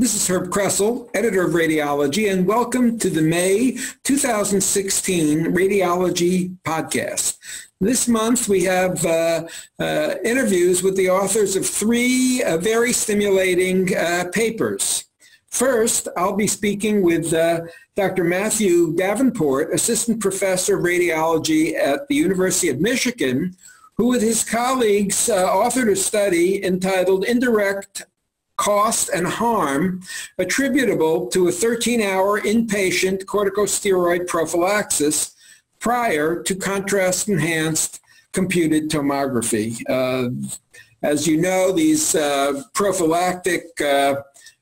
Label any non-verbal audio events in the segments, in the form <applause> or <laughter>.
This is Herb Kressel, editor of Radiology, and welcome to the May 2016 Radiology podcast. This month we have uh, uh, interviews with the authors of three uh, very stimulating uh, papers. First, I'll be speaking with uh, Dr. Matthew Davenport, Assistant Professor of Radiology at the University of Michigan, who with his colleagues uh, authored a study entitled Indirect cost, and harm attributable to a 13-hour inpatient corticosteroid prophylaxis prior to contrast-enhanced computed tomography. Uh, as you know, these uh, prophylactic uh,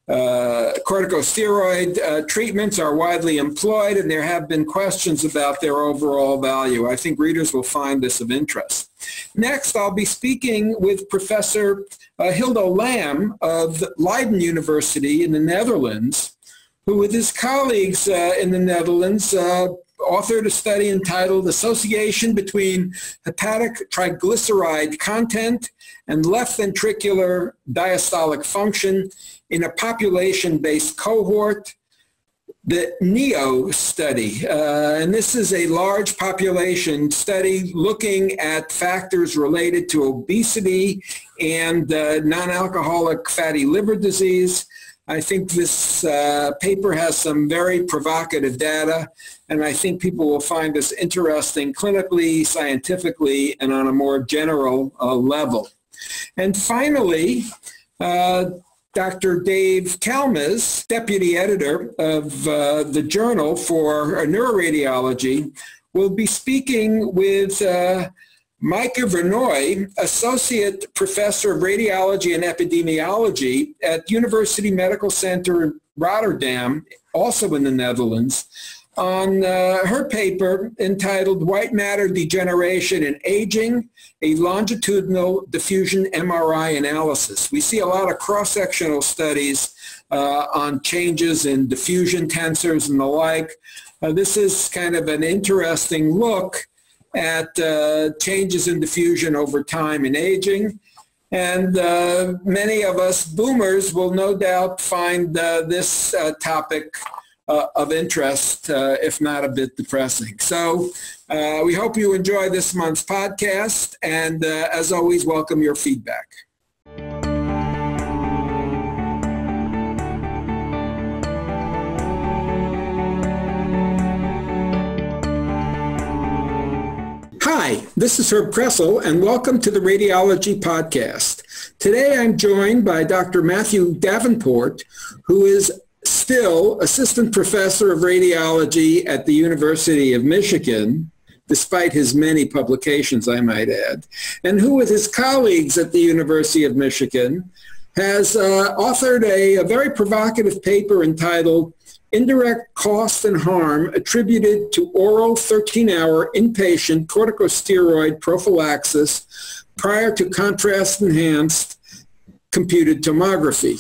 uh, corticosteroid uh, treatments are widely employed and there have been questions about their overall value. I think readers will find this of interest. Next, I'll be speaking with Professor uh, Hildo Lamb of Leiden University in the Netherlands, who with his colleagues uh, in the Netherlands uh, authored a study entitled Association Between Hepatic Triglyceride Content and Left Ventricular Diastolic Function in a population-based cohort, the NEO study. Uh, and this is a large population study looking at factors related to obesity and uh, non-alcoholic fatty liver disease. I think this uh, paper has some very provocative data, and I think people will find this interesting clinically, scientifically, and on a more general uh, level. And finally, uh, Dr. Dave Kallmes, deputy editor of uh, the Journal for Neuroradiology, will be speaking with uh, Maaike Vernooij, associate professor of radiology and epidemiology at University Medical Center in Rotterdam, also in the Netherlands, on uh, her paper entitled White Matter Degeneration and Aging, a longitudinal diffusion MRI analysis. We see a lot of cross-sectional studies uh, on changes in diffusion tensors and the like. Uh, this is kind of an interesting look at uh, changes in diffusion over time in aging. And uh, many of us boomers will no doubt find uh, this topic uh, of interest, uh, if not a bit depressing. So uh, we hope you enjoy this month's podcast, and uh, as always, welcome your feedback. Hi, this is Herb Kressel, and welcome to the Radiology Podcast. Today I'm joined by Dr. Matthew Davenport, who is still assistant professor of radiology at the University of Michigan, despite his many publications, I might add, and who with his colleagues at the University of Michigan has uh, authored a, a very provocative paper entitled Indirect Cost and Harm Attributed to Oral 13-Hour Inpatient Corticosteroid Prophylaxis Prior to Contrast-Enhanced Computed Tomography.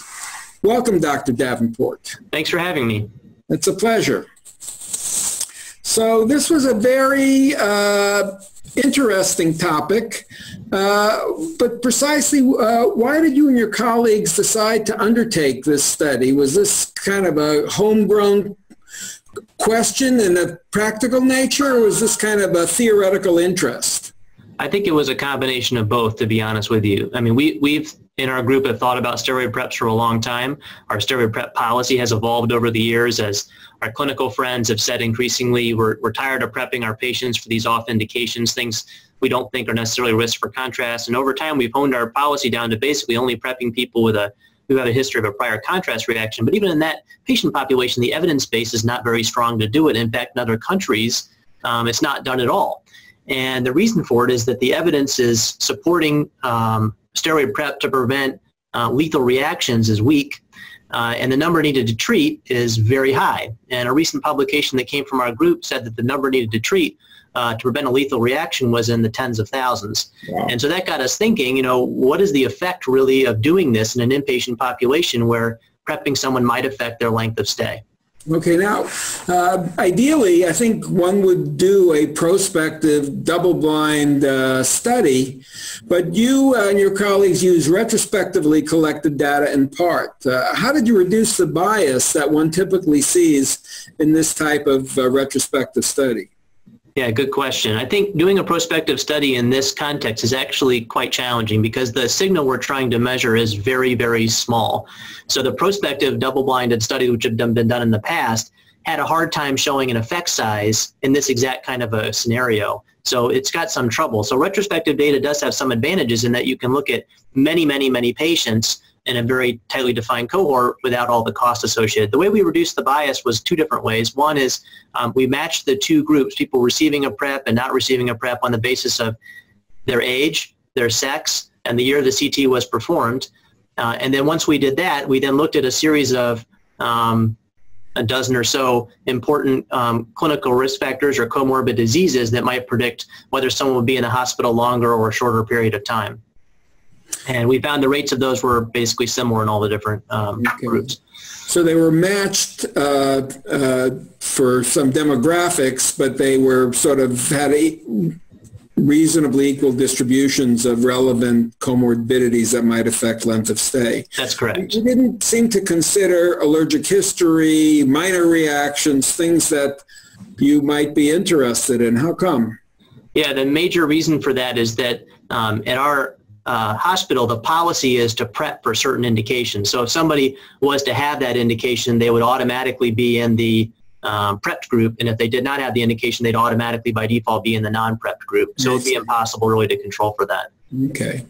Welcome, Dr. Davenport. Thanks for having me. It's a pleasure. So this was a very uh, interesting topic, uh, but precisely uh, why did you and your colleagues decide to undertake this study? Was this kind of a homegrown question in a practical nature, or was this kind of a theoretical interest? I think it was a combination of both, to be honest with you. I mean, we, we've in our group have thought about steroid preps for a long time. Our steroid prep policy has evolved over the years as our clinical friends have said increasingly we're, we're tired of prepping our patients for these off indications, things we don't think are necessarily risk for contrast. And over time, we've honed our policy down to basically only prepping people with a who have a history of a prior contrast reaction. But even in that patient population, the evidence base is not very strong to do it. In fact, in other countries, um, it's not done at all. And the reason for it is that the evidence is supporting um, steroid prep to prevent uh, lethal reactions is weak, uh, and the number needed to treat is very high. And a recent publication that came from our group said that the number needed to treat uh, to prevent a lethal reaction was in the tens of thousands. Wow. And so that got us thinking, you know, what is the effect really of doing this in an inpatient population where prepping someone might affect their length of stay? Okay, now, uh, ideally, I think one would do a prospective double-blind uh, study, but you and your colleagues use retrospectively collected data in part. Uh, how did you reduce the bias that one typically sees in this type of uh, retrospective study? Yeah, good question. I think doing a prospective study in this context is actually quite challenging because the signal we're trying to measure is very, very small. So the prospective double-blinded study, which have been done in the past, had a hard time showing an effect size in this exact kind of a scenario. So it's got some trouble. So retrospective data does have some advantages in that you can look at many, many, many patients in a very tightly defined cohort without all the cost associated. The way we reduced the bias was two different ways. One is um, we matched the two groups, people receiving a prep and not receiving a prep on the basis of their age, their sex, and the year the CT was performed. Uh, and then once we did that, we then looked at a series of um, a dozen or so important um, clinical risk factors or comorbid diseases that might predict whether someone would be in the hospital longer or a shorter period of time. And we found the rates of those were basically similar in all the different um, okay. groups. So they were matched uh, uh, for some demographics, but they were sort of had a reasonably equal distributions of relevant comorbidities that might affect length of stay. That's correct. You didn't seem to consider allergic history, minor reactions, things that you might be interested in. How come? Yeah, the major reason for that is that um, at our uh, hospital, the policy is to prep for certain indications. So if somebody was to have that indication, they would automatically be in the um, prepped group, and if they did not have the indication, they'd automatically by default be in the non-prepped group. So it would be impossible really to control for that. Okay.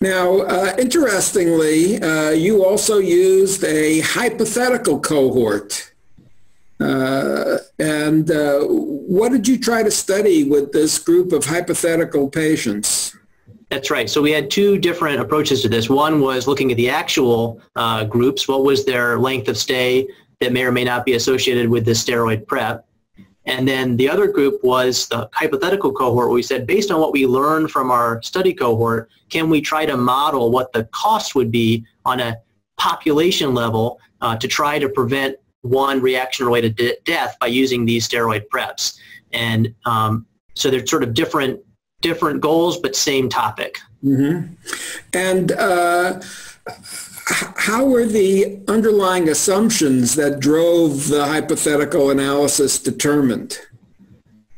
Now, uh, interestingly, uh, you also used a hypothetical cohort. Uh, and uh, what did you try to study with this group of hypothetical patients? That's right. So we had two different approaches to this. One was looking at the actual uh, groups. What was their length of stay that may or may not be associated with the steroid prep? And then the other group was the hypothetical cohort where we said, based on what we learned from our study cohort, can we try to model what the cost would be on a population level uh, to try to prevent one reaction-related de- death by using these steroid preps? And um, so they're sort of different different goals, but same topic. Mm-hmm. And uh, how were the underlying assumptions that drove the hypothetical analysis determined?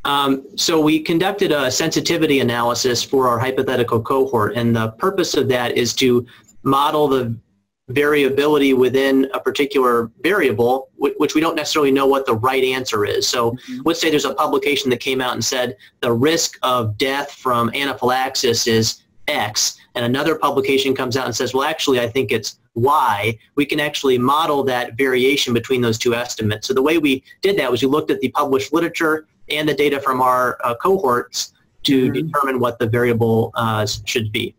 Um, so we conducted a sensitivity analysis for our hypothetical cohort, and the purpose of that is to model the variability within a particular variable, which we don't necessarily know what the right answer is. So mm-hmm. let's say there's a publication that came out and said the risk of death from anaphylaxis is X, and another publication comes out and says, well, actually, I think it's Y. We can actually model that variation between those two estimates. So the way we did that was we looked at the published literature and the data from our uh, cohorts to mm-hmm. determine what the variable uh, should be.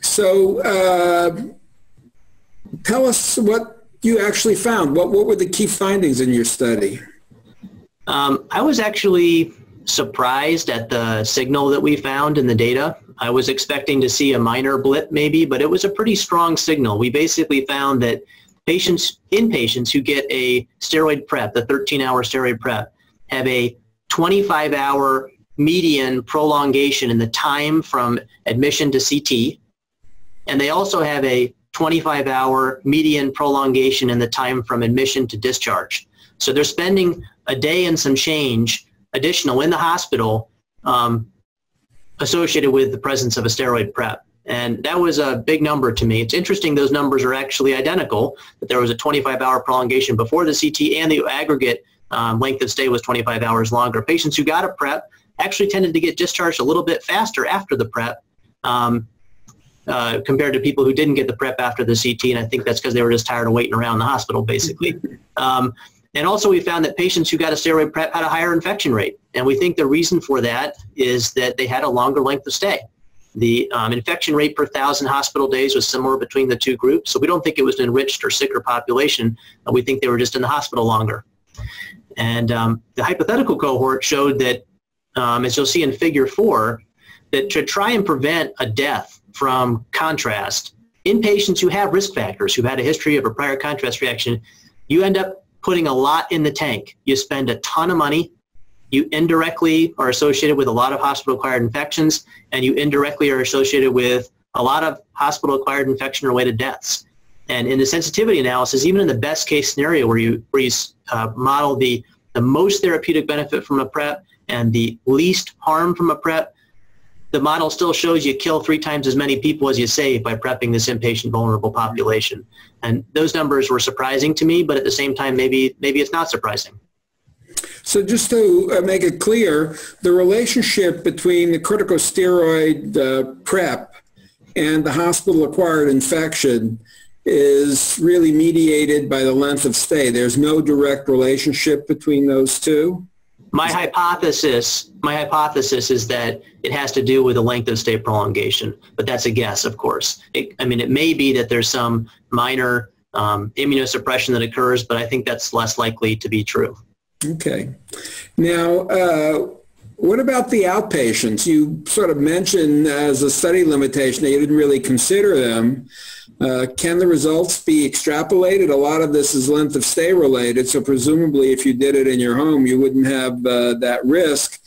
So uh tell us what you actually found. What, what were the key findings in your study? Um, I was actually surprised at the signal that we found in the data. I was expecting to see a minor blip maybe, but it was a pretty strong signal. We basically found that patients, inpatients who get a steroid prep, the 13-hour steroid prep, have a 25-hour median prolongation in the time from admission to CT, and they also have a 25 hour median prolongation in the time from admission to discharge. So they're spending a day and some change additional in the hospital um, associated with the presence of a steroid prep. And that was a big number to me. It's interesting those numbers are actually identical, that there was a 25-hour prolongation before the CT and the aggregate um, length of stay was 25 hours longer. Patients who got a prep actually tended to get discharged a little bit faster after the prep um, uh, compared to people who didn't get the prep after the CT, and I think that's because they were just tired of waiting around the hospital, basically. <laughs> Um, and also we found that patients who got a steroid prep had a higher infection rate, and we think the reason for that is that they had a longer length of stay. The um, infection rate per thousand hospital days was similar between the two groups, so we don't think it was an enriched or sicker population. we think they were just in the hospital longer. And um, the hypothetical cohort showed that, um, as you'll see in figure four, that to try and prevent a death from contrast in patients who have risk factors, who've had a history of a prior contrast reaction, you end up putting a lot in the tank. You spend a ton of money. You indirectly are associated with a lot of hospital-acquired infections, and you indirectly are associated with a lot of hospital-acquired infection-related deaths. And in the sensitivity analysis, even in the best case scenario where you, where you uh, model the, the most therapeutic benefit from a prep and the least harm from a prep, the model still shows you kill three times as many people as you save by prepping this inpatient vulnerable population. And those numbers were surprising to me, but at the same time, maybe, maybe it's not surprising. So just to uh, make it clear, the relationship between the corticosteroid uh, prep and the hospital-acquired infection is really mediated by the length of stay. There's no direct relationship between those two? My hypothesis, my hypothesis is that it has to do with the length of stay prolongation, but that's a guess, of course. It, I mean, it may be that there's some minor um, immunosuppression that occurs, but I think that's less likely to be true. Okay. Now, uh, what about the outpatients? You sort of mentioned as a study limitation that you didn't really consider them. Uh, can the results be extrapolated? A lot of this is length of stay related, so presumably if you did it in your home, you wouldn't have uh, that risk.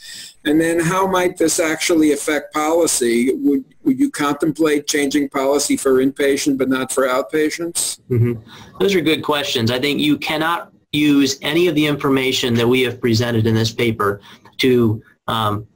And then how might this actually affect policy? Would, would you contemplate changing policy for inpatient but not for outpatients? Mm-hmm. Those are good questions. I think you cannot use any of the information that we have presented in this paper to um,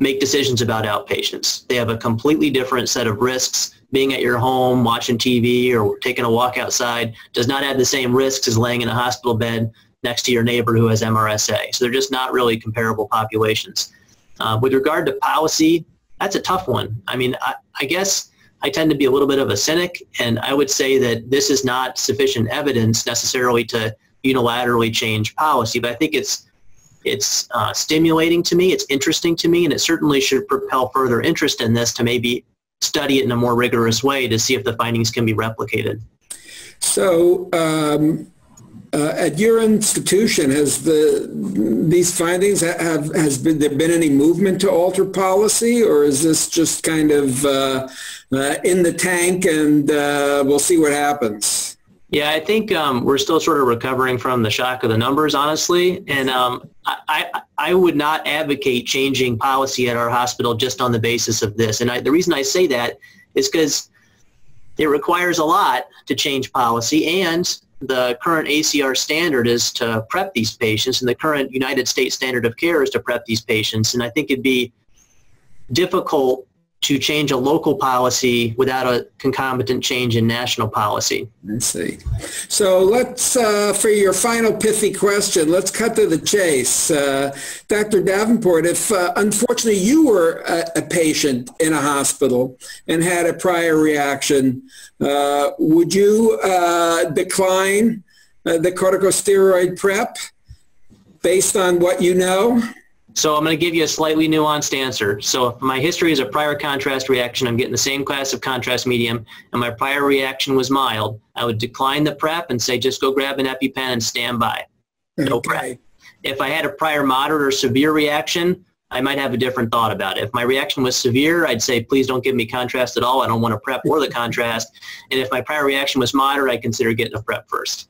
make decisions about outpatients. They have a completely different set of risks being at your home, watching TV, or taking a walk outside does not have the same risks as laying in a hospital bed next to your neighbor who has MRSA. So they're just not really comparable populations. Uh, with regard to policy, that's a tough one. I mean, I, I guess I tend to be a little bit of a cynic, and I would say that this is not sufficient evidence necessarily to unilaterally change policy, but I think it's it's uh, stimulating to me, it's interesting to me, and it certainly should propel further interest in this to maybe study it in a more rigorous way to see if the findings can be replicated. So um, uh, at your institution, has the these findings have has been there been any movement to alter policy, or is this just kind of uh, uh, in the tank and uh, we'll see what happens? Yeah, I think um, we're still sort of recovering from the shock of the numbers, honestly. And um, I, I, would not advocate changing policy at our hospital just on the basis of this. And I, the reason I say that is because it requires a lot to change policy and the current ACR standard is to prep these patients and the current United States standard of care is to prep these patients. And I think it'd be difficult to change a local policy without a concomitant change in national policy. I see. So let's, uh, for your final pithy question, let's cut to the chase. Uh, Dr. Davenport, if uh, unfortunately you were a, a, patient in a hospital and had a prior reaction, uh, would you uh, decline uh, the corticosteroid prep based on what you know? So I'm going to give you a slightly nuanced answer. So if my history is a prior contrast reaction, I'm getting the same class of contrast medium, and my prior reaction was mild, I would decline the prep and say just go grab an EpiPen and stand by. No okay. prep. If I had a prior moderate or severe reaction, I might have a different thought about it. If my reaction was severe, I'd say, please don't give me contrast at all. I don't want to prep or the <laughs> contrast. And if my prior reaction was moderate, I'd consider getting a prep first.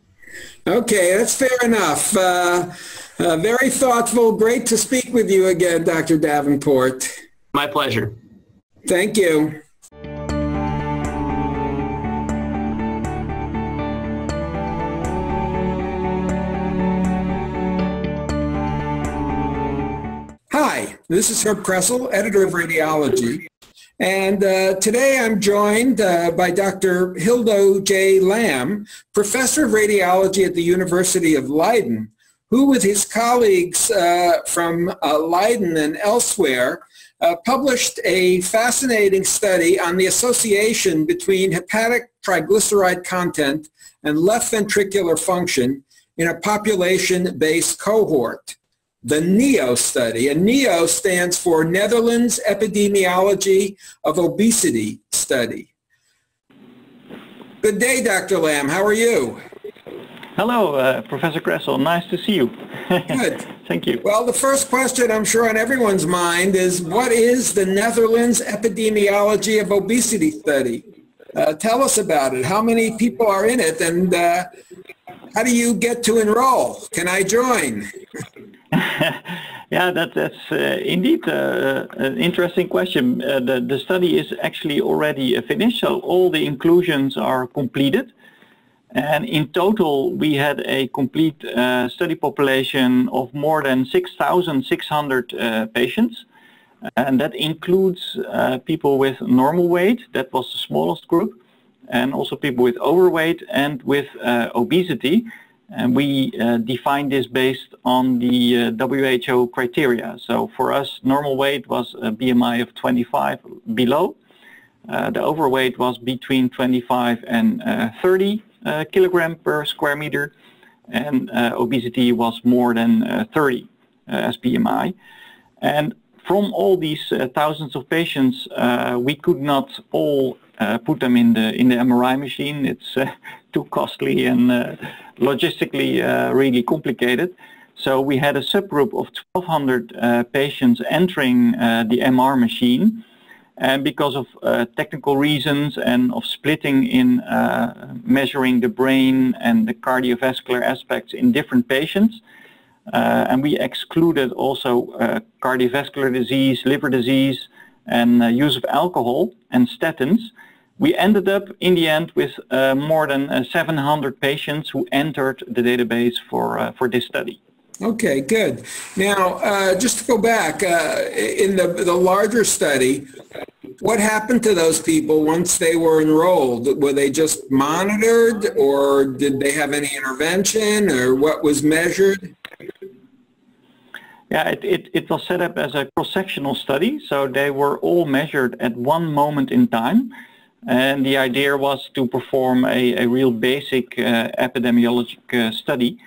Okay, that's fair enough. Uh, uh, very thoughtful. Great to speak with you again, Dr. Davenport. My pleasure. Thank you. Hi, this is Herb Kressel, editor of Radiology. And uh, today I'm joined uh, by Dr. Hildo J. Lamb, professor of radiology at the University of Leiden, who with his colleagues uh, from uh, Leiden and elsewhere uh, published a fascinating study on the association between hepatic triglyceride content and left ventricular function in a population-based cohort the NEO study. And NEO stands for Netherlands Epidemiology of Obesity Study. Good day, Dr. Lamb. How are you? Hello, uh, Professor Kressel. Nice to see you. <laughs> Good. Thank you. Well, the first question I'm sure on everyone's mind is what is the Netherlands Epidemiology of Obesity Study? Uh, tell us about it. How many people are in it, and uh, how do you get to enroll? Can I join? <laughs> yeah, that, that's uh, indeed uh, an interesting question. Uh, the, the study is actually already finished, so all the inclusions are completed. And in total, we had a complete uh, study population of more than 6,600 uh, patients. And that includes uh, people with normal weight, that was the smallest group, and also people with overweight and with uh, obesity. And we uh, this based on the uh, WHO criteria. So for us, normal weight was a BMI of 25 below. the overweight was between 25 and 30 uh, kilogram per square meter and uh, obesity was more than uh, 30 as BMI. And from all these thousands of patients, we could not all put them in the in the MRI machine. It's <laughs> too costly and logistically really complicated. So we had a subgroup of 1,200 uh, patients entering uh, the MR machine and because of uh, technical reasons and of splitting in uh, measuring the brain and the cardiovascular aspects in different patients. Uh, and we excluded also uh, cardiovascular disease, liver disease, and uh, use of alcohol and statins. We ended up in the end with uh, more than 700 patients who entered the database for, for this study. Okay, good. Now, uh, just to go back, uh, in the, the larger study, what happened to those people once they were enrolled? Were they just monitored or did they have any intervention or what was measured? Yeah, it, it, it was set up as a cross-sectional study, so they were all measured at one moment in time. And the idea was to perform a, a real basic uh, epidemiologic uh, study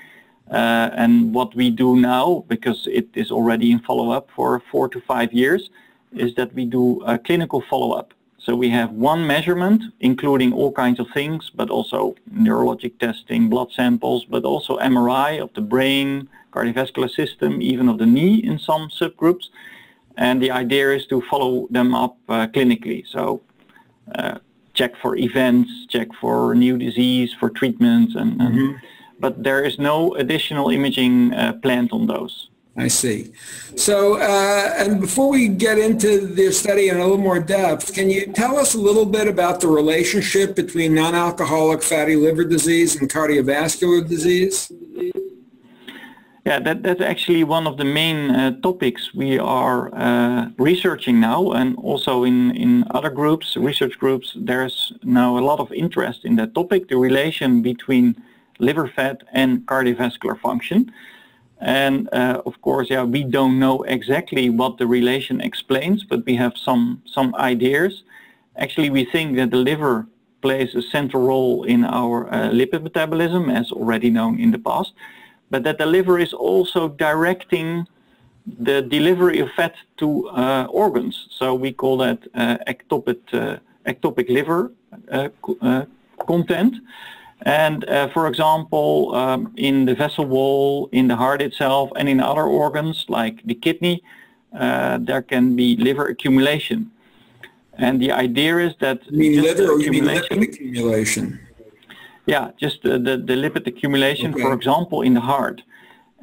uh, and what we do now, because it is already in follow-up for four to five years, is that we do a clinical follow-up. So we have one measurement, including all kinds of things, but also neurologic testing, blood samples, but also MRI of the brain, cardiovascular system, even of the knee in some subgroups. And the idea is to follow them up uh, clinically. So uh, check for events, check for new disease, for treatments, and, and mm-hmm but there is no additional imaging uh, planned on those. I see. So, uh, and before we get into the study in a little more depth, can you tell us a little bit about the relationship between non-alcoholic fatty liver disease and cardiovascular disease? Yeah, that, that's actually one of the main uh, topics we are uh, researching now and also in, in other groups, research groups, there's now a lot of interest in that topic, the relation between liver fat and cardiovascular function. And uh, of course, yeah, we don't know exactly what the relation explains, but we have some, some ideas. Actually, we think that the liver plays a central role in our uh, lipid metabolism, as already known in the past, but that the liver is also directing the delivery of fat to uh, organs. So we call that uh, ectopic, uh, ectopic liver uh, content. And uh, for example, um, in the vessel wall, in the heart itself, and in other organs like the kidney, uh, there can be liver accumulation. And the idea is that you mean liver or you mean lipid accumulation? Yeah, just the, the, the lipid accumulation, okay. for example, in the heart.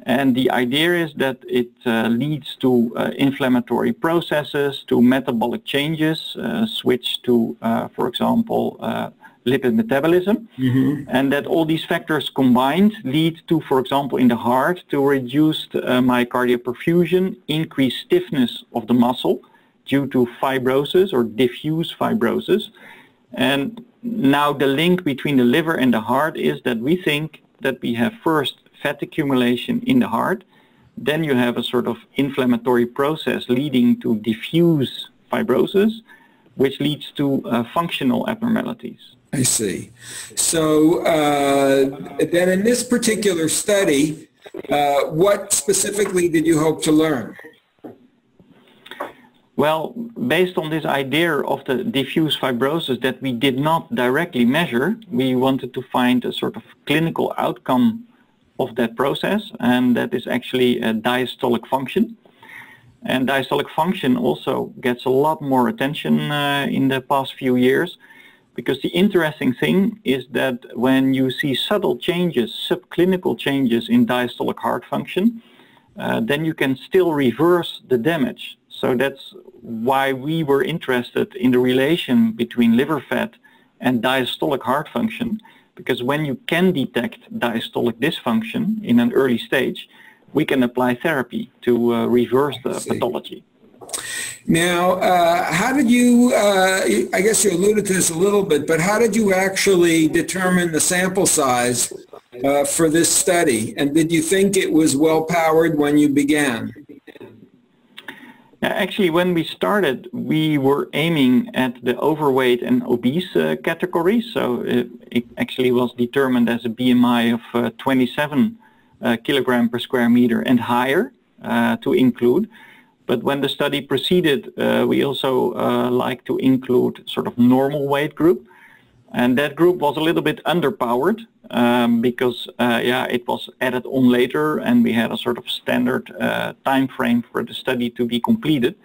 And the idea is that it uh, leads to uh, inflammatory processes, to metabolic changes, uh, switch to, uh, for example, uh, lipid metabolism, mm-hmm. and that all these factors combined lead to, for example, in the heart, to reduced uh, myocardial perfusion, increased stiffness of the muscle due to fibrosis or diffuse fibrosis. And now the link between the liver and the heart is that we think that we have first fat accumulation in the heart, then you have a sort of inflammatory process leading to diffuse fibrosis, which leads to uh, functional abnormalities. I see. So uh, then in this particular study, uh, what specifically did you hope to learn? Well, based on this idea of the diffuse fibrosis that we did not directly measure, we wanted to find a sort of clinical outcome of that process, and that is actually a diastolic function. And diastolic function also gets a lot more attention uh, in the past few years because the interesting thing is that when you see subtle changes, subclinical changes in diastolic heart function, uh, then you can still reverse the damage. So that's why we were interested in the relation between liver fat and diastolic heart function, because when you can detect diastolic dysfunction in an early stage, we can apply therapy to uh, reverse the pathology. Now, uh, how did you, uh, I guess you alluded to this a little bit, but how did you actually determine the sample size uh, for this study? And did you think it was well powered when you began? Actually, when we started, we were aiming at the overweight and obese uh, category. So it, it, actually was determined as a BMI of uh, 27 uh, kilogram per square meter and higher uh, to include. But when the study proceeded, uh, we also uh, like to include sort of normal weight group. And that group was a little bit underpowered um, because uh, yeah, it was added on later and we had a sort of standard uh, time frame for the study to be completed.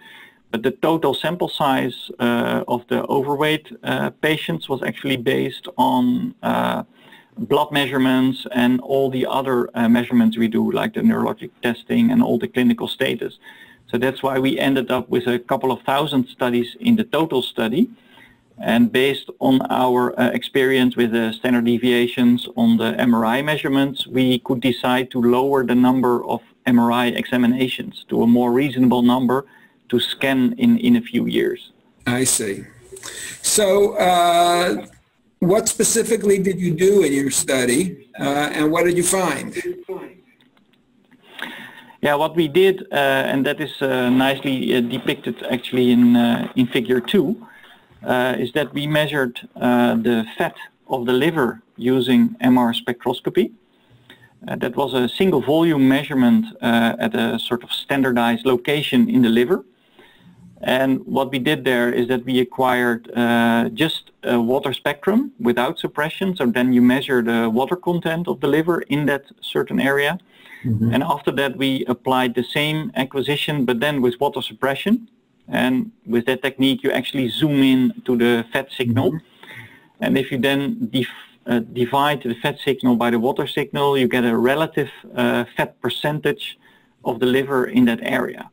But the total sample size uh, of the overweight uh, patients was actually based on blood measurements and all the other measurements we do, like the neurologic testing and all the clinical status. So that's why we ended up with a couple of thousand studies in the total study. And based on our uh, experience with the standard deviations on the MRI measurements, we could decide to lower the number of MRI examinations to a more reasonable number to scan in, in a few years. I see. So uh, what specifically did you do in your study uh, and what did you find? Yeah, what we did, uh, and that is uh, nicely uh, depicted actually in, uh, in figure two, uh, is that we measured the fat of the liver using MR spectroscopy. that was a single volume measurement at a sort of standardized location in the liver. And what we did there is that we acquired uh, just a water spectrum without suppression. So then you measure the water content of the liver in that certain area. Mm-hmm. And after that, we applied the same acquisition, but then with water suppression. And with that technique, you actually zoom in to the fat signal. Mm-hmm. And if you then def- uh, divide the fat signal by the water signal, you get a relative uh, fat percentage of the liver in that area.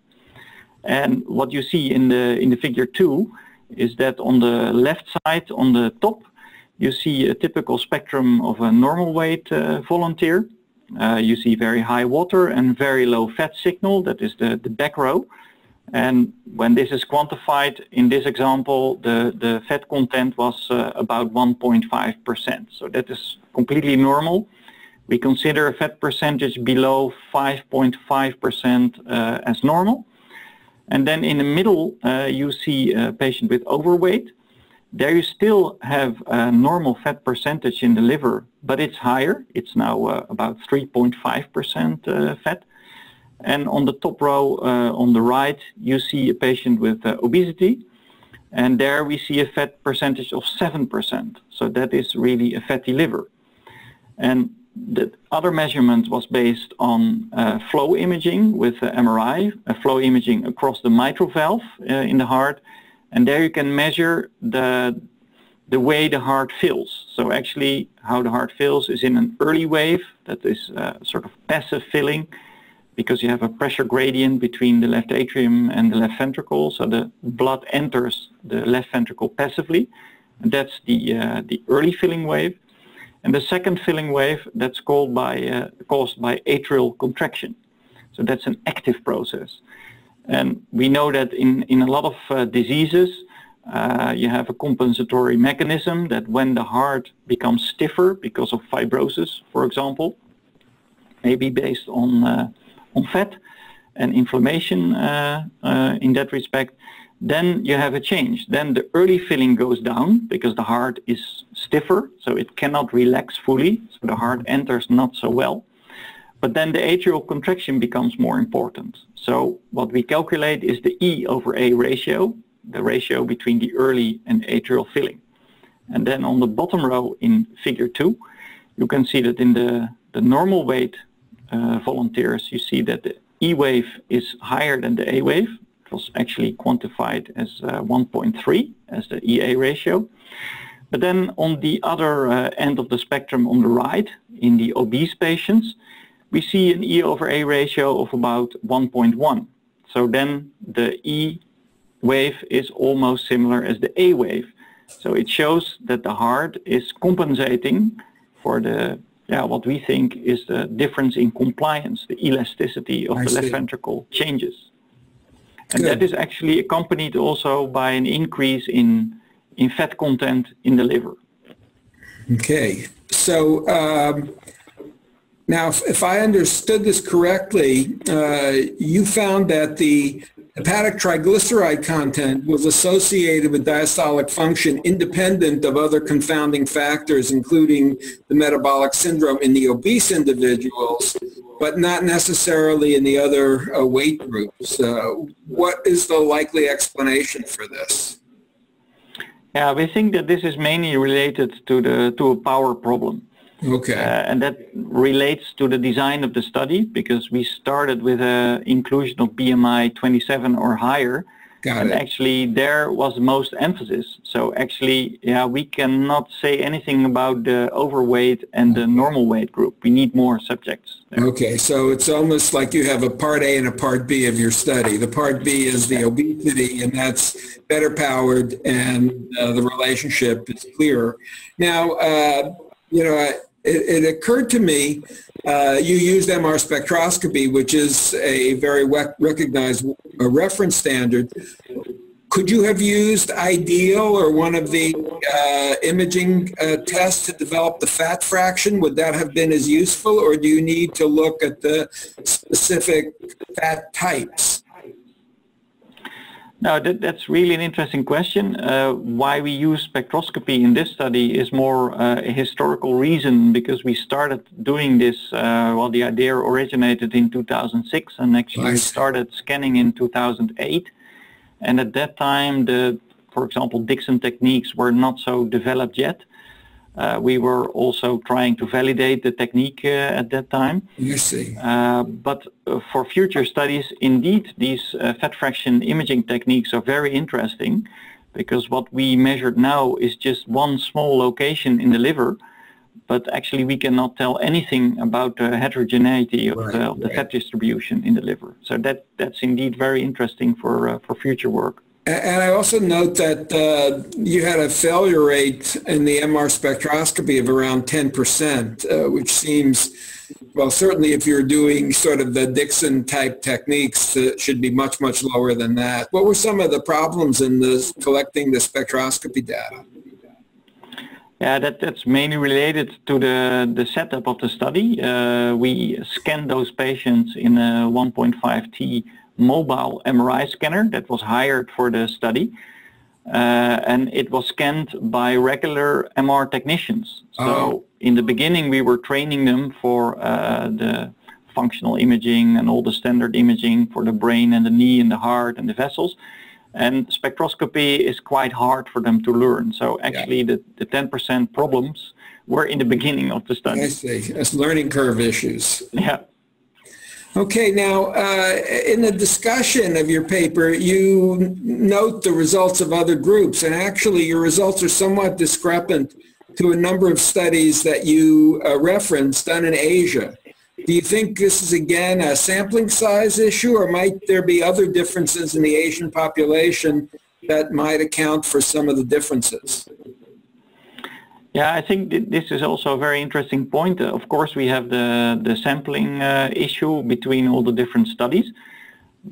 And what you see in the in the figure two is that on the left side, on the top, you see a typical spectrum of a normal weight uh, volunteer. Uh, you see very high water and very low fat signal. That is the, the back row. And when this is quantified, in this example, the, the fat content was uh, about 1.5%. So that is completely normal. We consider a fat percentage below 5.5% uh, as normal. And then in the middle, uh, you see a patient with overweight. There you still have a normal fat percentage in the liver, but it's higher. It's now uh, about 3.5% uh, fat. And on the top row uh, on the right, you see a patient with uh, obesity. And there we see a fat percentage of 7%. So that is really a fatty liver. And the other measurement was based on uh, flow imaging with MRI, flow imaging across the mitral valve uh, in the heart. And there you can measure the, the way the heart fills. So actually how the heart fills is in an early wave that is uh, sort of passive filling because you have a pressure gradient between the left atrium and the left ventricle. So the blood enters the left ventricle passively. And that's the, uh, the early filling wave. And the second filling wave that's called by, uh, caused by atrial contraction. So that's an active process. And we know that in, in a lot of uh, diseases, uh, you have a compensatory mechanism that when the heart becomes stiffer because of fibrosis, for example, maybe based on, uh, on fat and inflammation uh, uh, in that respect, then you have a change. Then the early filling goes down because the heart is stiffer, so it cannot relax fully, so the heart enters not so well. But then the atrial contraction becomes more important. So what we calculate is the E over A ratio, the ratio between the early and atrial filling. And then on the bottom row in figure two, you can see that in the, the normal weight uh, volunteers, you see that the E wave is higher than the A wave, it was actually quantified as uh, 1.3 as the EA ratio. But then on the other uh, end of the spectrum on the right, in the obese patients, we see an E over A ratio of about 1.1. So then the E wave is almost similar as the A wave. So it shows that the heart is compensating for the yeah, what we think is the difference in compliance, the elasticity of I the left ventricle changes. And Good. that is actually accompanied also by an increase in, in fat content in the liver. Okay. So um, now, if, if, I understood this correctly, uh, you found that the hepatic triglyceride content was associated with diastolic function independent of other confounding factors, including the metabolic syndrome in the obese individuals, but not necessarily in the other uh, weight groups. Uh, what is the likely explanation for this? Yeah, we think that this is mainly related to the to a power problem. Okay. Uh, and that relates to the design of the study because we started with an inclusion of BMI 27 or higher. Got and it. actually there was most emphasis. So actually, yeah, we cannot say anything about the overweight and the normal weight group. We need more subjects. There. Okay, so it's almost like you have a part A and a part B of your study. The part B is the obesity, and that's better powered, and uh, the relationship is clearer. Now, uh, you know, it, it, occurred to me uh, you used MR spectroscopy, which is a very recognized uh, reference standard. Could you have used IDEAL or one of the uh, imaging uh, tests to develop the fat fraction? Would that have been as useful, or do you need to look at the specific fat types? No, that, that's really an interesting question. Uh, why we use spectroscopy in this study is more uh, a historical reason because we started doing this, uh, well, the idea originated in 2006 and actually nice. we started scanning in 2008. And at that time, the, for example, Dixon techniques were not so developed yet. Uh, we were also trying to validate the technique uh, at that time. You see. Uh, but uh, for future studies, indeed, these uh, fat fraction imaging techniques are very interesting because what we measured now is just one small location in the liver, but actually we cannot tell anything about the heterogeneity of, right, the, of the right. fat distribution in the liver. So that, that's indeed very interesting for, uh, for future work. And I also note that uh, you had a failure rate in the MR spectroscopy of around 10%, uh, which seems, well, certainly if you're doing sort of the Dixon type techniques, it should be much, much lower than that. What were some of the problems in the, collecting the spectroscopy data? Yeah, that, that's mainly related to the, the setup of the study. Uh, we scanned those patients in a 1.5T mobile MRI scanner that was hired for the study. Uh, and it was scanned by regular MR technicians. So oh. in the beginning, we were training them for uh, the functional imaging and all the standard imaging for the brain and the knee and the heart and the vessels. And spectroscopy is quite hard for them to learn. So actually, yeah. the, the 10% problems were in the beginning of the study. I see. It's learning curve issues. Yeah. Okay, now uh, in the discussion of your paper, you note the results of other groups, and actually your results are somewhat discrepant to a number of studies that you uh, referenced done in Asia. Do you think this is again a sampling size issue, or might there be other differences in the Asian population that might account for some of the differences? Yeah, I think th this is also a very interesting point. Uh, of course, we have the, the sampling uh, issue between all the different studies,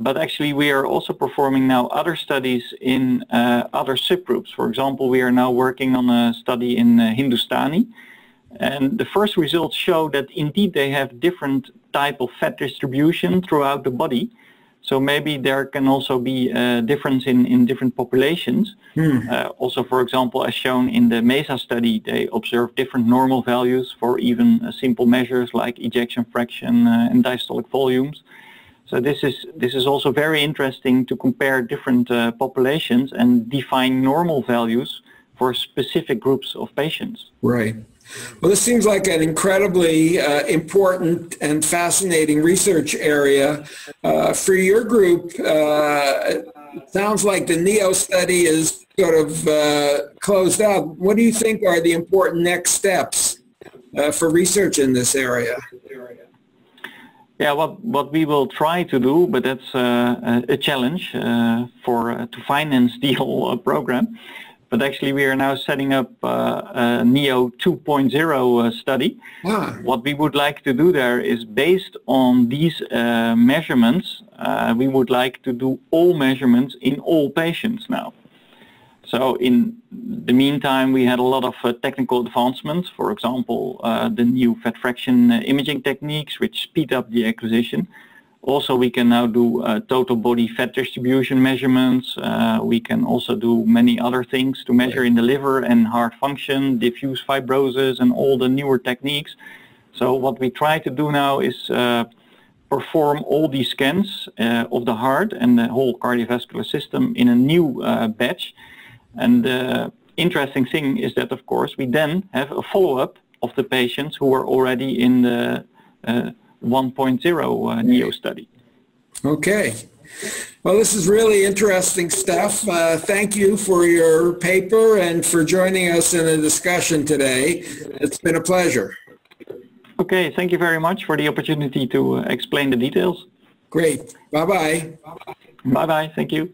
but actually we are also performing now other studies in uh, other subgroups. For example, we are now working on a study in uh, Hindustani, and the first results show that indeed they have different type of fat distribution throughout the body, so maybe there can also be a difference in, in different populations. Hmm. Uh, also, for example, as shown in the MESA study, they observe different normal values for even uh, simple measures like ejection fraction uh, and diastolic volumes. So this is this is also very interesting to compare different uh, populations and define normal values for specific groups of patients. Right. Well, this seems like an incredibly uh, important and fascinating research area. Uh, for your group, uh, sounds like the NEO study is sort of uh, closed out. What do you think are the important next steps uh, for research in this area? Yeah, what what we will try to do, but that's uh, a challenge for to finance the whole program. But actually, we are now setting up uh, a NEO 2.0 study. Ah. What we would like to do there is based on these measurements, we would like to do all measurements in all patients now. So in the meantime, we had a lot of uh, technical advancements. For example, uh, the new fat fraction uh, imaging techniques, which speed up the acquisition. Also, we can now do uh, total body fat distribution measurements. Uh, we can also do many other things to measure in the liver and heart function, diffuse fibrosis, and all the newer techniques. So what we try to do now is uh, perform all these scans of the heart and the whole cardiovascular system in a new batch and the interesting thing is that, of course, we then have a follow-up of the patients who are already in the uh, 1.0 uh, NEO study. Okay. Well, this is really interesting stuff. Uh, thank you for your paper and for joining us in a discussion today. It's been a pleasure. Okay, thank you very much for the opportunity to uh, explain the details. Great. Bye-bye. Bye-bye. Thank you.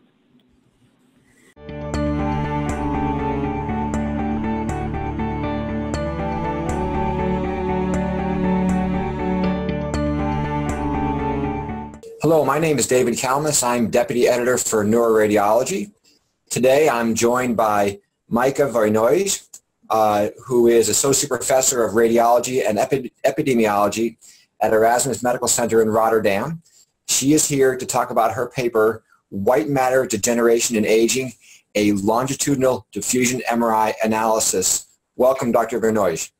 Hello, my name is David Kallmes. I'm Deputy Editor for Neuroradiology. Today I'm joined by Meike Vernooij, uh, who is Associate Professor of Radiology and Epi- Epidemiology at Erasmus Medical Center in Rotterdam. She is here to talk about her paper, White Matter Degeneration and Aging, a longitudinal diffusion MRI analysis. Welcome, Dr. Vernooij.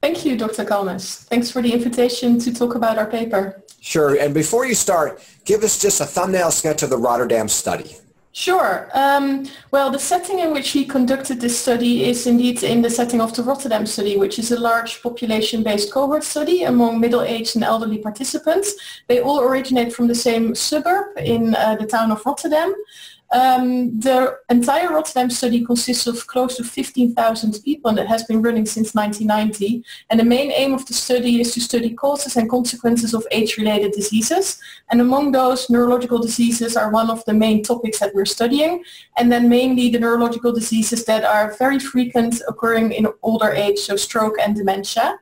Thank you, Dr. Kallmes. Thanks for the invitation to talk about our paper. Sure. And before you start, give us just a thumbnail sketch of the Rotterdam study. Sure. Um, well, the setting in which we conducted this study is indeed in the setting of the Rotterdam study, which is a large population-based cohort study among middle-aged and elderly participants. They all originate from the same suburb in uh, the town of Rotterdam. Um, the entire Rotterdam study consists of close to 15,000 people and it has been running since 1990. And the main aim of the study is to study causes and consequences of age-related diseases. And among those, neurological diseases are one of the main topics that we're studying. And then mainly the neurological diseases that are very frequent occurring in older age, so stroke and dementia.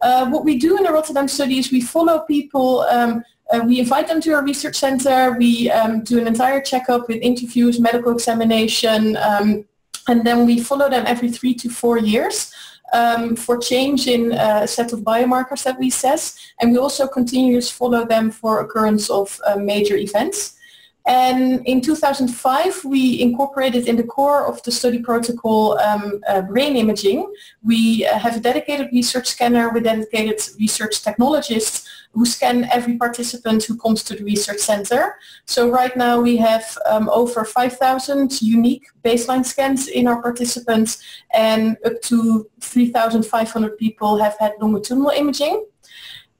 Uh, what we do in the Rotterdam study is we follow people um, uh, we invite them to our research center. We um, do an entire checkup with interviews, medical examination, um, and then we follow them every three to four years um, for change in uh, a set of biomarkers that we assess. And we also continuously follow them for occurrence of uh, major events. And in 2005, we incorporated in the core of the study protocol um, uh, brain imaging. We uh, have a dedicated research scanner with dedicated research technologists who scan every participant who comes to the research center. So right now we have um, over 5,000 unique baseline scans in our participants and up to 3,500 people have had longitudinal imaging.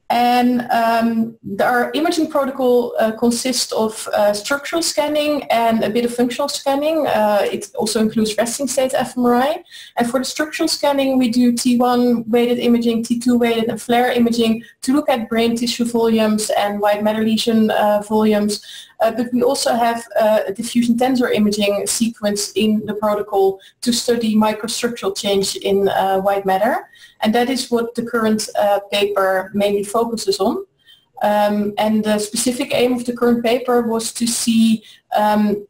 And um, our imaging protocol uh, consists of uh, structural scanning and a bit of functional scanning. Uh, it also includes resting state fMRI. And for the structural scanning, we do T1 weighted imaging, T2 weighted and FLAIR imaging to look at brain tissue volumes and white matter lesion uh, volumes. Uh, but we also have uh, a diffusion tensor imaging sequence in the protocol to study microstructural change in white matter. And that is what the current uh, paper mainly focuses on. Um, and the specific aim of the current paper was to see um,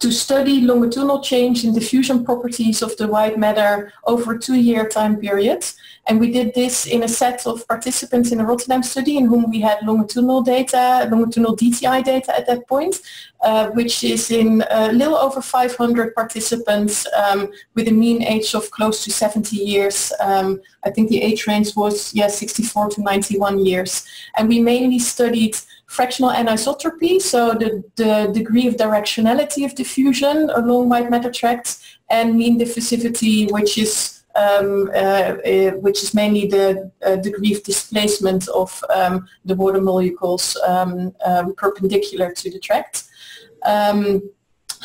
to study longitudinal change in diffusion properties of the white matter over a two-year time period. And we did this in a set of participants in the Rotterdam study in whom we had longitudinal data, longitudinal DTI data at that point, uh, which is in a little over 500 participants um, with a mean age of close to 70 years. Um, I think the age range was, yeah, 64 to 91 years. And we mainly studied fractional anisotropy, so the, the degree of directionality of diffusion along white matter tracts, and mean diffusivity, which is um, uh, uh, which is mainly the uh, degree of displacement of um, the water molecules um, um perpendicular to the tract. Um,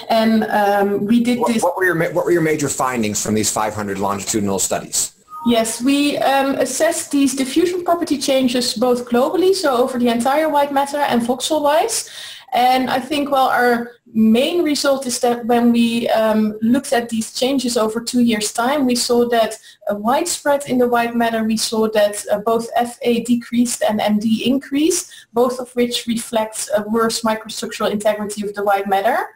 and um, we did what, this. What were, your, what were your major findings from these 500 longitudinal studies? Yes, we um, assessed these diffusion property changes both globally, so over the entire white matter and voxel-wise. And I think, well, our main result is that when we um, looked at these changes over two years' time, we saw that a widespread in the white matter, we saw that uh, both FA decreased and MD increased, both of which reflects a worse microstructural integrity of the white matter,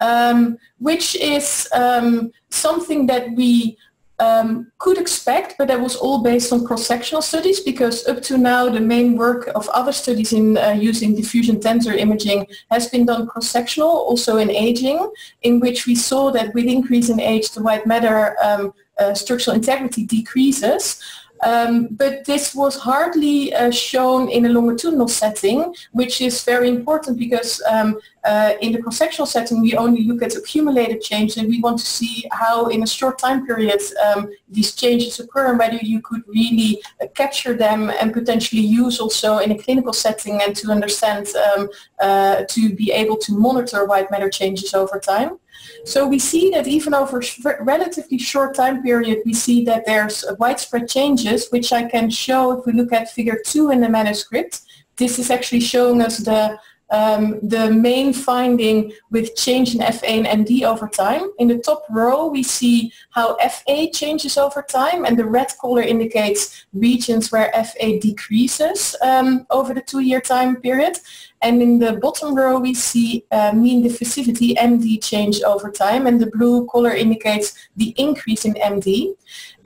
um, which is um, something that we um, could expect, but that was all based on cross-sectional studies because up to now the main work of other studies in uh, using diffusion tensor imaging has been done cross-sectional, also in aging, in which we saw that with increase in age the white matter um, uh, structural integrity decreases. Um, but this was hardly uh, shown in a longitudinal setting, which is very important because um, uh, in the cross-sectional setting we only look at accumulated change and we want to see how in a short time period um, these changes occur and whether you could really uh, capture them and potentially use also in a clinical setting and to understand um, uh, to be able to monitor white matter changes over time. So we see that even over a relatively short time period, we see that there's widespread changes, which I can show if we look at figure two in the manuscript. This is actually showing us the um, the main finding with change in FA and MD over time. In the top row, we see how FA changes over time, and the red color indicates regions where FA decreases um, over the two-year time period. And in the bottom row, we see uh, mean diffusivity, MD, change over time, and the blue color indicates the increase in MD.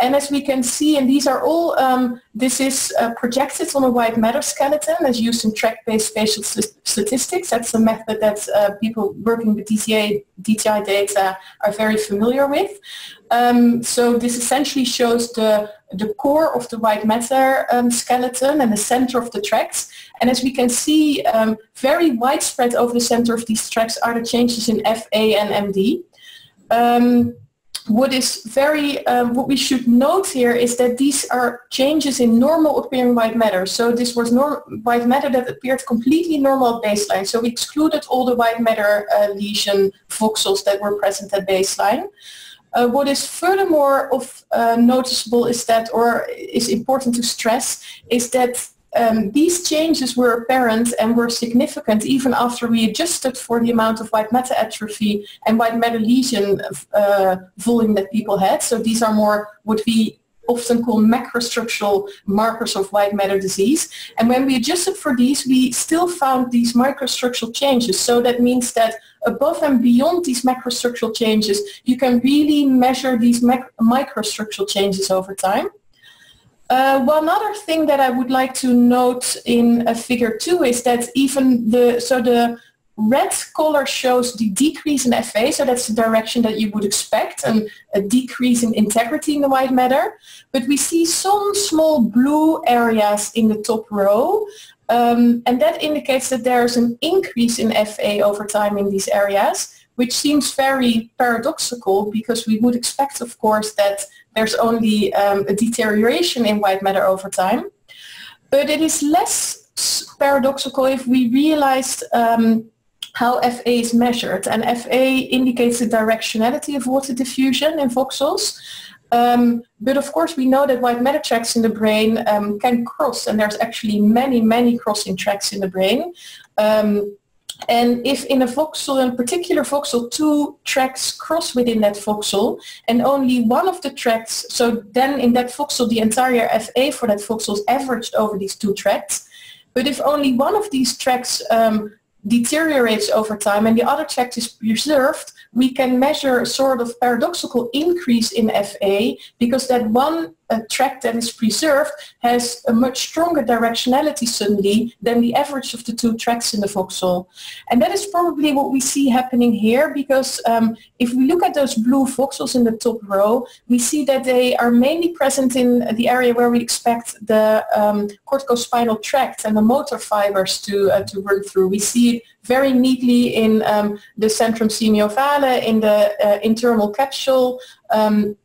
And as we can see, and these are all, um, this is uh, projected on a white matter skeleton as used in tract-based spatial statistics. That's a method that uh, people working with DTA, DTI data are very familiar with. Um, so this essentially shows the, the core of the white matter um, skeleton and the center of the tracts. And as we can see, um, very widespread over the center of these tracks are the changes in FA and MD. Um, what is very, um, what we should note here is that these are changes in normal appearing white matter. So this was white matter that appeared completely normal at baseline. So we excluded all the white matter uh, lesion voxels that were present at baseline. Uh, what is furthermore of uh, noticeable is that, or is important to stress, is that um, these changes were apparent and were significant even after we adjusted for the amount of white matter atrophy and white matter lesion uh, volume that people had. So these are more what we often call macrostructural markers of white matter disease. And when we adjusted for these, we still found these microstructural changes. So that means that above and beyond these macrostructural changes, you can really measure these microstructural changes over time. Uh, one other thing that I would like to note in uh, figure two is that even the, so the red color shows the decrease in FA, so that's the direction that you would expect, and a decrease in integrity in the white matter. But we see some small blue areas in the top row, um, and that indicates that there's an increase in FA over time in these areas, which seems very paradoxical because we would expect, of course, that there's only um, a deterioration in white matter over time. But it is less paradoxical if we realized um, how FA is measured. And FA indicates the directionality of water diffusion in voxels. Um, but of course we know that white matter tracks in the brain um, can cross and there's actually many, many crossing tracks in the brain. Um, and if in a voxel, in a particular voxel, two tracks cross within that voxel and only one of the tracks, so then in that voxel the entire FA for that voxel is averaged over these two tracks. But if only one of these tracks um, deteriorates over time and the other tract is preserved, we can measure a sort of paradoxical increase in FA because that one uh, tract that is preserved has a much stronger directionality suddenly than the average of the two tracks in the voxel. And that is probably what we see happening here because um, if we look at those blue voxels in the top row, we see that they are mainly present in the area where we expect the um, corticospinal tract and the motor fibers to, uh, to run through. We see it very neatly in um, the centrum semiovale, in the uh, internal capsule, um,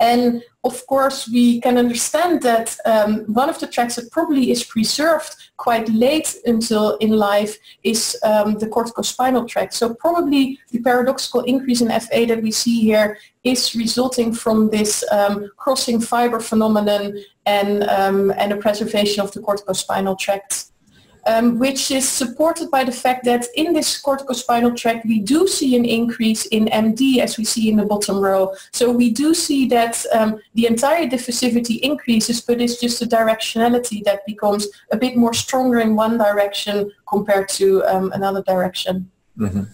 And of course, we can understand that um, one of the tracks that probably is preserved quite late until in life is um, the corticospinal tract. So probably the paradoxical increase in FA that we see here is resulting from this um, crossing fiber phenomenon and, um, and a preservation of the corticospinal tract um, which is supported by the fact that in this corticospinal tract we do see an increase in MD as we see in the bottom row. So we do see that um, the entire diffusivity increases, but it's just a directionality that becomes a bit more stronger in one direction compared to um, another direction. Mm-hmm.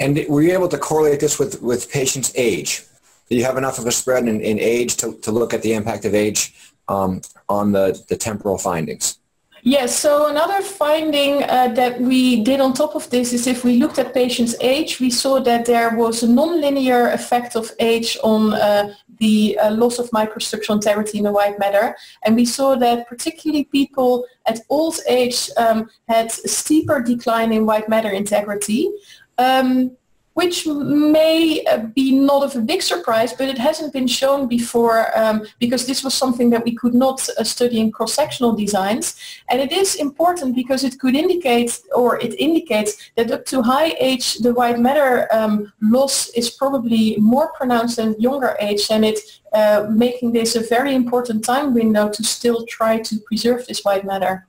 And were you able to correlate this with, with patients' age? Do you have enough of a spread in, in age to, to look at the impact of age um, on the, the temporal findings? Yes, so another finding uh, that we did on top of this is if we looked at patients' age, we saw that there was a nonlinear effect of age on uh, the uh, loss of microstructural integrity in the white matter. And we saw that particularly people at old age um, had a steeper decline in white matter integrity. Um, which may uh, be not of a big surprise, but it hasn't been shown before um, because this was something that we could not uh, study in cross-sectional designs. And it is important because it could indicate, or it indicates that up to high age, the white matter um, loss is probably more pronounced than younger age, and it uh, making this a very important time window to still try to preserve this white matter.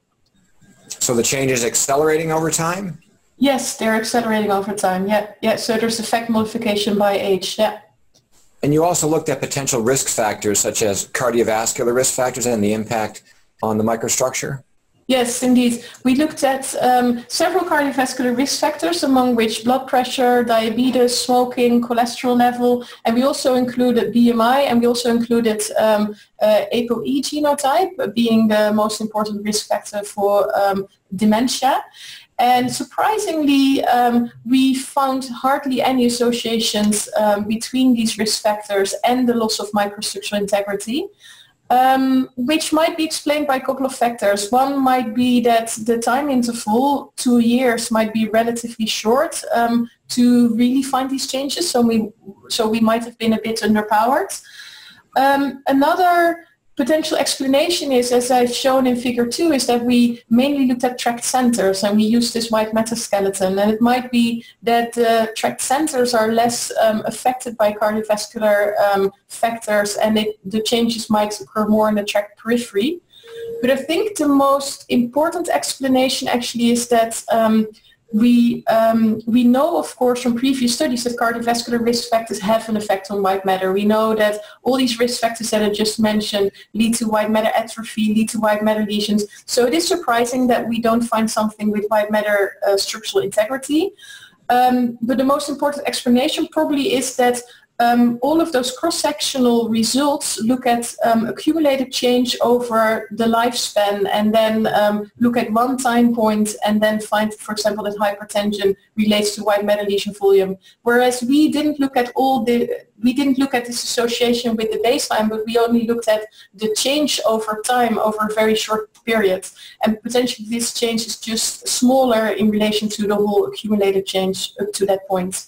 So the change is accelerating over time? Yes, they're accelerating over time. Yeah, yeah. So there's effect modification by age. Yeah. And you also looked at potential risk factors such as cardiovascular risk factors and the impact on the microstructure? Yes, indeed. We looked at um, several cardiovascular risk factors, among which blood pressure, diabetes, smoking, cholesterol level, and we also included BMI, and we also included um, uh, ApoE genotype being the most important risk factor for um, dementia. And surprisingly, um, we found hardly any associations um, between these risk factors and the loss of microstructural integrity, um, which might be explained by a couple of factors. One might be that the time interval, two years, might be relatively short um, to really find these changes, so we, so we might have been a bit underpowered. Um, another potential explanation is, as I've shown in figure two, is that we mainly looked at tract centers and we used this white matter skeleton. And it might be that uh, tract centers are less um, affected by cardiovascular um, factors and it, the changes might occur more in the tract periphery. But I think the most important explanation actually is that um, we, um, we know, of course, from previous studies that cardiovascular risk factors have an effect on white matter. We know that all these risk factors that I just mentioned lead to white matter atrophy, lead to white matter lesions. So it is surprising that we don't find something with white matter uh, structural integrity. Um, but the most important explanation probably is that um, all of those cross-sectional results look at um, accumulated change over the lifespan and then um, look at one time point and then find, for example, that hypertension relates to white matter lesion volume. Whereas we didn't look at all the, we didn't look at this association with the baseline, but we only looked at the change over time over a very short period. And potentially this change is just smaller in relation to the whole accumulated change up to that point.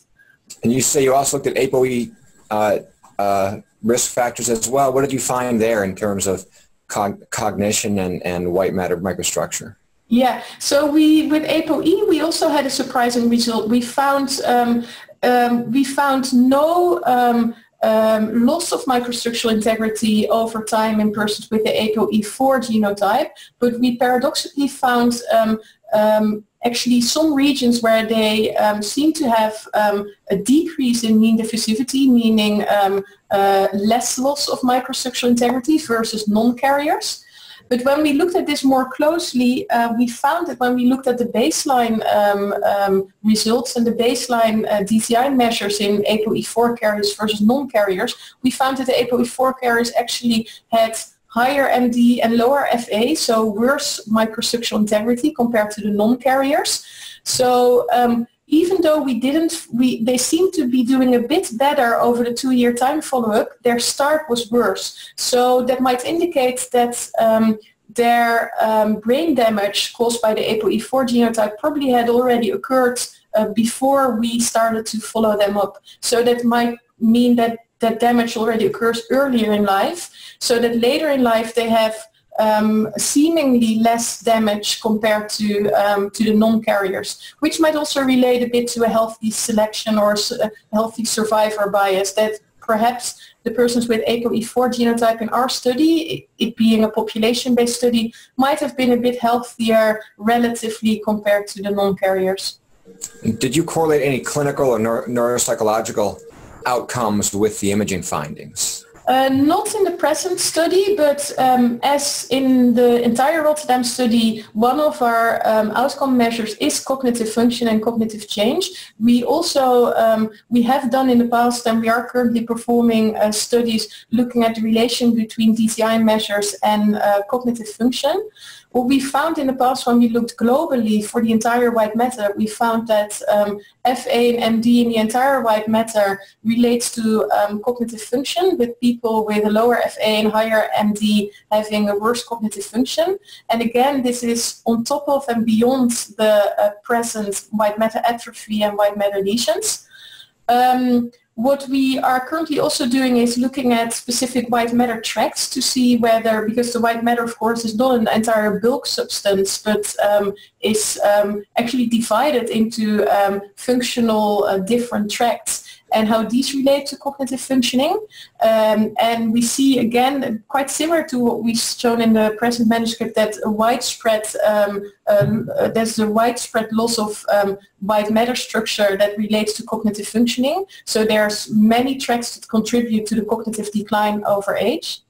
And you say you also looked at ApoE uh, uh, risk factors as well. What did you find there in terms of cog- cognition and, and white matter microstructure? Yeah, so we with ApoE we also had a surprising result. We found um, um, we found no um, um, loss of microstructural integrity over time in persons with the ApoE4 genotype, but we paradoxically found um, um, actually some regions where they um, seem to have um, a decrease in mean diffusivity, meaning um, uh, less loss of microstructural integrity versus non-carriers. But when we looked at this more closely, uh, we found that when we looked at the baseline um, um, results and the baseline uh, DTI measures in ApoE4 carriers versus non-carriers, we found that the ApoE4 carriers actually had higher MD and lower FA, so worse microstructural integrity compared to the non-carriers. So um, even though we didn't, we, they seem to be doing a bit better over the two-year time follow-up, their start was worse. So that might indicate that um, their um, brain damage caused by the ApoE4 genotype probably had already occurred uh, before we started to follow them up. So that might mean that that damage already occurs earlier in life, so that later in life they have um, seemingly less damage compared to um, to the non-carriers, which might also relate a bit to a healthy selection or a healthy survivor bias that perhaps the persons with ApoE4 genotype in our study, it being a population-based study, might have been a bit healthier relatively compared to the non-carriers. Did you correlate any clinical or neuro- neuropsychological outcomes with the imaging findings? Uh, not in the present study, but um, as in the entire Rotterdam study, one of our um, outcome measures is cognitive function and cognitive change. We also, um, we have done in the past and we are currently performing uh, studies looking at the relation between DTI measures and uh, cognitive function. What we found in the past when we looked globally for the entire white matter, we found that um, FA and MD in the entire white matter relates to um, cognitive function with people with a lower FA and higher MD having a worse cognitive function. And again, this is on top of and beyond the uh, present white matter atrophy and white matter lesions. Um, what we are currently also doing is looking at specific white matter tracts to see whether, because the white matter of course is not an entire bulk substance, but um, is um, actually divided into um, functional uh, different tracts and how these relate to cognitive functioning. Um, and we see again, quite similar to what we've shown in the present manuscript, that a widespread, um, um, uh, there's a widespread loss of um, white matter structure that relates to cognitive functioning. So there's many tracks that contribute to the cognitive decline over age.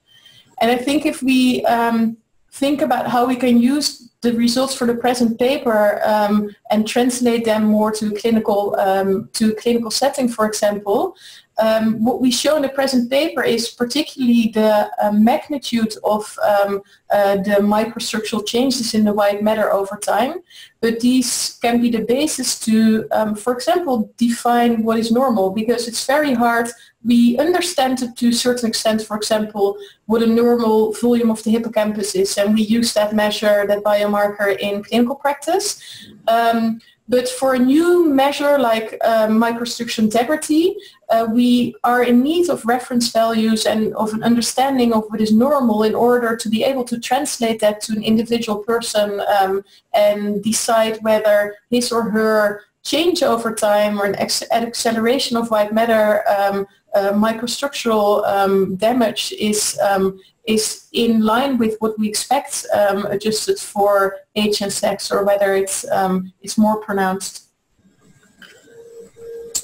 And I think if we um, think about how we can use the results for the present paper um, and translate them more to a clinical um, to clinical setting, for example, um, what we show in the present paper is particularly the uh, magnitude of um, uh, the microstructural changes in the white matter over time. But these can be the basis to, um, for example, define what is normal because it's very hard. We understand to a certain extent, for example, what a normal volume of the hippocampus is, and we use that measure, that biomarker in clinical practice. Um, but for a new measure like uh, microstructure integrity, uh, we are in need of reference values and of an understanding of what is normal in order to be able to translate that to an individual person um, and decide whether his or her change over time or an acceleration of white matter um, uh, microstructural um, damage is um, is in line with what we expect um, adjusted for age and sex or whether it's, um, it's more pronounced.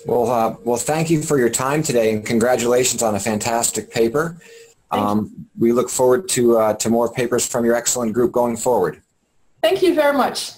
Well, uh, well, thank you for your time today and congratulations on a fantastic paper. Um, we look forward to, uh, to more papers from your excellent group going forward. Thank you very much.